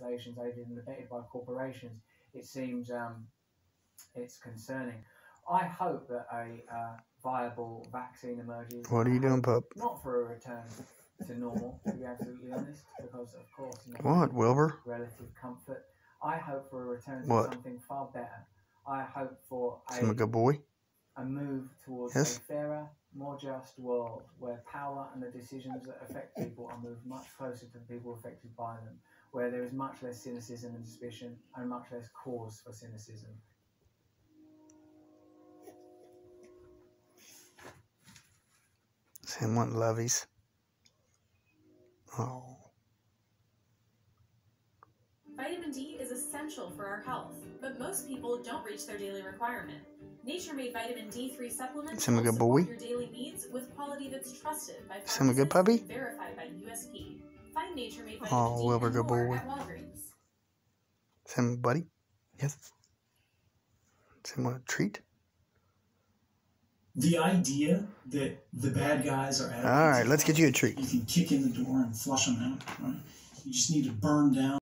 organisations aided and abetted by corporations, it seems um, it's concerning. I hope that a uh, viable vaccine emerges. What are you doing, pup? Not for a return to normal, to be absolutely honest, because of course. you know, What, Wilbur? Relative comfort. I hope for a return to What? something far better. I hope for I'm a a, good boy. a move towards Yes. a fairer, more just world where power and the decisions that affect people are moved much closer to the people affected by them, where there is much less cynicism and suspicion and much less cause for cynicism. It's him wanting lovies. Oh. Vitamin D is essential for our health, but most people don't reach their daily requirement. Nature made vitamin D3 supplements Sim a good support boy? your daily needs with quality that's trusted by Sim a good puppy? verified by USP. Find Nature made Oh, vitamin D Wilbur, and good more boy. at Walgreens. Is buddy? Yes. Is him want a treat? The idea that the bad guys are out. All right, let's get you a treat. You can kick in the door and flush them out. Right? You just need to burn down.